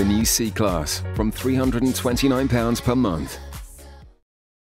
The new C Class from £329 per month.